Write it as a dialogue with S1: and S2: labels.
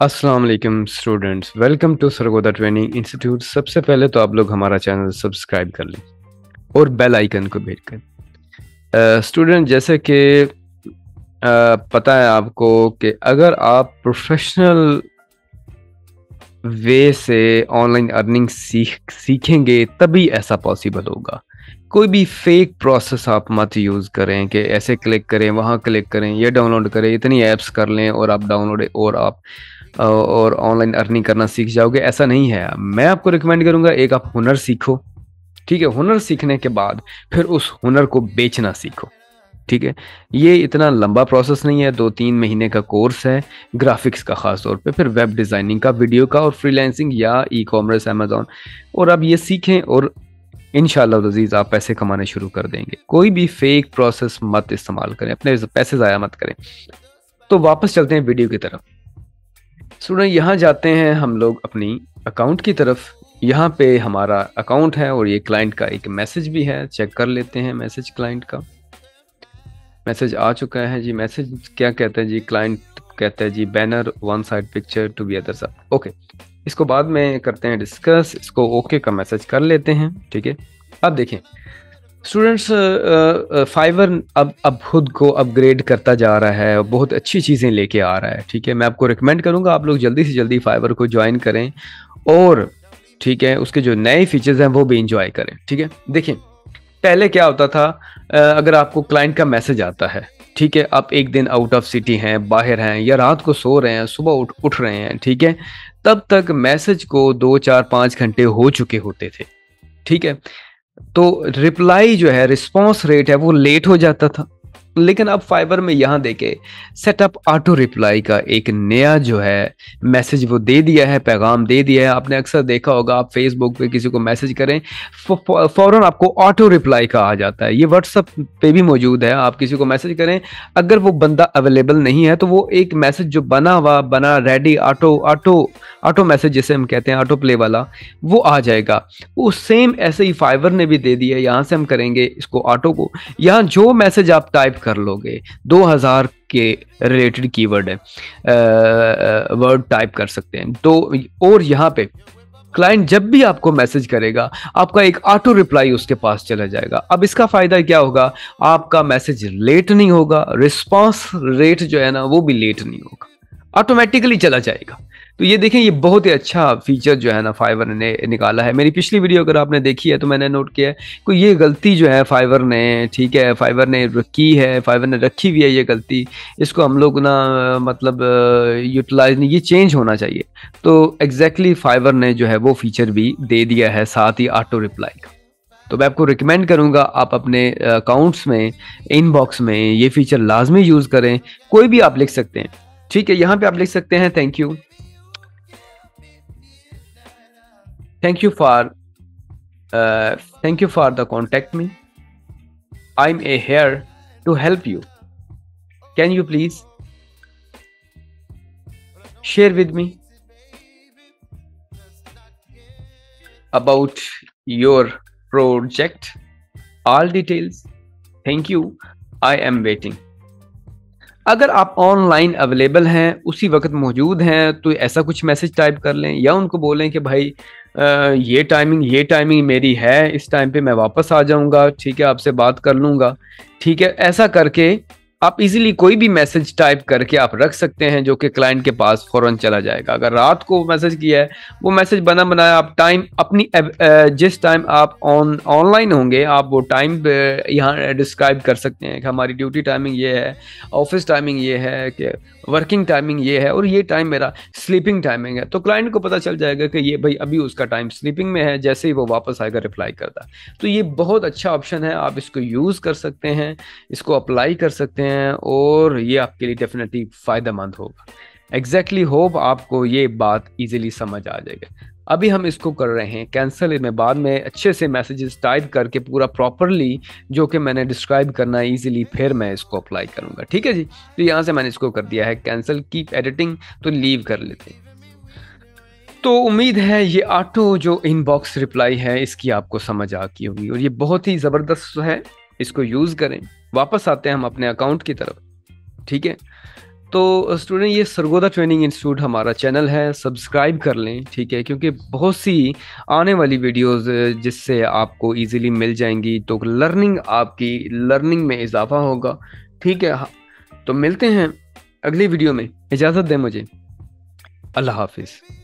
S1: वालेकुम students welcome to Sargodha training institute सबसे पहले तो आप लोग हमारा चैनल सब्सक्राइब कर लें और बेल आइकन को भेज कर। स्टूडेंट uh, जैसे कि uh, पता है आपको कि अगर आप प्रोफेशनल वे से ऑनलाइन अर्निंग सीख सीखेंगे तभी ऐसा पॉसिबल होगा। कोई भी फेक प्रोसेस आप मत यूज़ करें कि ऐसे क्लिक करें वहाँ क्लिक करें ये डाउनलोड करें इतनी ऐप्स कर लें और आप डाउनलोड और आप और ऑनलाइन अर्निंग करना सीख जाओगे, ऐसा नहीं है। मैं आपको रिकमेंड करूँगा, एक आप हुनर सीखो, ठीक है? हुनर सीखने के बाद फिर उस हुनर को बेचना सीखो, ठीक है? ये इतना लंबा प्रोसेस नहीं है दो तीन महीने का कोर्स है ग्राफिक्स का खास तौर पे, फिर वेब डिज़ाइनिंग का वीडियो का, और फ्रीलैंसिंग या ई कॉमर्स अमेजोन और अब ये सीखें और इन शजीज़ आप पैसे कमाने शुरू कर देंगे। कोई भी फेक प्रोसेस मत इस्तेमाल करें, अपने पैसे ज़ाया मत करें। तो वापस चलते हैं वीडियो की तरफ़। स्टूडेंट यहाँ जाते हैं हम लोग अपनी अकाउंट की तरफ़। यहाँ पे हमारा अकाउंट है और ये क्लाइंट का एक मैसेज भी है। चेक कर लेते हैं मैसेज क्लाइंट का। मैसेज आ चुका है जी। मैसेज क्या कहते हैं जी? क्लाइंट कहते हैं जी banner one side picture to be other side okay इसको बाद में करते हैं डिस्कस इसको ओके okay का मैसेज कर लेते हैं, ठीक है? अब देखें स्टूडेंट्स फाइवर uh, uh, अब अब खुद को अपग्रेड करता जा रहा है बहुत अच्छी चीज़ें लेके आ रहा है ठीक है? मैं आपको रिकमेंड करूँगा आप लोग जल्दी से जल्दी फाइवर को ज्वाइन करें और ठीक है उसके जो नए फीचर्स हैं वो भी इंजॉय करें ठीक है? देखिए पहले क्या होता था अगर आपको क्लाइंट का मैसेज आता है ठीक है आप एक दिन आउट ऑफ़ सिटी हैं बाहर हैं या रात को सो रहे हैं सुबह उठ उठ रहे हैं ठीक है? तब तक मैसेज को दो चार पाँच घंटे हो चुके होते थे ठीक है? तो रिप्लाई जो है रिस्पॉन्स रेट है वो लेट हो जाता था। लेकिन अब फाइबर में यहाँ देखे सेटअप ऑटो रिप्लाई का एक नया जो है मैसेज वो दे दिया है, पैगाम दे दिया है। आपने अक्सर देखा होगा, आप फेसबुक पे किसी को मैसेज करें फ़ौरन आपको ऑटो रिप्लाई का आ जाता है। ये व्हाट्सअप पे भी मौजूद है, आप किसी को मैसेज करें, अगर वो बंदा अवेलेबल नहीं है तो वो एक मैसेज जो बना हुआ, बना ready auto auto auto message जिसे हम कहते हैं ऑटो प्ले वाला, वो आ जाएगा। वो सेम ऐसे ही फाइबर ने भी दे दिया यहाँ से हम करेंगे इसको ऑटो को। यहाँ जो मैसेज आप टाइप कर लोगे। 2000 के रिलेटेड कीवर्ड है। वर्ड टाइप कर सकते हैं। तो और यहाँ पे क्लाइंट जब भी आपको मैसेज करेगा, आपका एक ऑटो रिप्लाई उसके पास चला जाएगा। अब इसका फ़ायदा क्या होगा? आपका मैसेज लेट नहीं होगा। रिस्पांस रेट जो है ना, वो भी लेट नहीं होगा। ऑटोमेटिकली चला जाएगा। तो ये देखें, ये बहुत ही अच्छा फीचर जो है ना फाइवर ने निकाला है। मेरी पिछली वीडियो अगर आपने देखी है तो मैंने नोट किया है कोई ये गलती जो है फाइवर ने, ठीक है फाइवर ने रखी है फाइवर ने रखी हुई है ये गलती। इसको हम लोग ना मतलब यूटिलाइज नहीं, ये चेंज होना चाहिए। तो एग्जैक्टली exactly फाइवर ने जो है वो फीचर भी दे दिया है, साथ ही ऑटो रिप्लाई का। तो मैं आपको रिकमेंड करूँगा, आप अपने अकाउंट्स में इनबॉक्स में ये फीचर लाजमी यूज़ करें। कोई भी आप लिख सकते हैं, ठीक है, यहाँ पे आप लिख सकते हैं thank you thank you for uh, thank you for the contact me. I'm a here to help you. Can you please share with me about your project? All details. Thank you. I am waiting अगर आप online available हैं उसी वक्त मौजूद हैं तो ऐसा कुछ मैसेज टाइप कर लें या उनको बोलें कि भाई आ, ये टाइमिंग ये टाइमिंग मेरी है इस टाइम पे मैं वापस आ जाऊँगा ठीक है आपसे बात कर लूँगा ठीक है ऐसा करके आप इजीली कोई भी मैसेज टाइप करके आप रख सकते हैं जो कि क्लाइंट के पास फ़ौरन चला जाएगा। अगर रात को मैसेज किया है, वो मैसेज बना बनाया, आप टाइम अपनी जिस टाइम आप ऑन ऑनलाइन होंगे, आप वो टाइम यहाँ डिस्क्राइब कर सकते हैं कि हमारी ड्यूटी टाइमिंग ये है ऑफ़िस टाइमिंग ये है, कि वर्किंग टाइमिंग ये है और ये टाइम मेरा स्लीपिंग टाइमिंग है। तो क्लाइंट को पता चल जाएगा कि ये भाई अभी उसका टाइम स्लीपिंग में है, जैसे ही वो वापस आएगा रिप्लाई करता। तो ये बहुत अच्छा ऑप्शन है, आप इसको यूज़ कर सकते हैं, इसको अप्लाई कर सकते हैं। और ये आपके लिए डेफिनेटली फ़ायदेमंद होगा। एग्जैक्टली exactly होप आपको ये बात इजीली समझ आ जाएगा। अभी हम इसको कर रहे हैं कैंसिल में बाद में अच्छे से मैसेजेस टाइप करके पूरा प्रॉपरली जो कि मैंने डिस्क्राइब करना है इजीली फिर मैं इसको अप्लाई करूँगा। ठीक है जी? तो यहाँ से मैंने इसको कर दिया है कैंसिल कीप एडिटिंग तो लीव कर लेते हैं। तो उम्मीद है ये ऑटो जो इनबॉक्स रिप्लाई है, इसकी आपको समझ आ की होगी और ये बहुत ही ज़बरदस्त है। इसको यूज़ करें। वापस आते हैं हम अपने अकाउंट की तरफ़। ठीक है? तो स्टूडेंट, ये सरगोदा ट्रेनिंग इंस्टीट्यूट हमारा चैनल है। सब्सक्राइब कर लें, ठीक है? क्योंकि बहुत सी आने वाली वीडियोस जिससे आपको इजीली मिल जाएँगी। तो लर्निंग आपकी लर्निंग में इजाफा होगा। ठीक है। तो मिलते हैं अगली वीडियो में। इजाज़त दें मुझे। अल्लाह हाफिज़।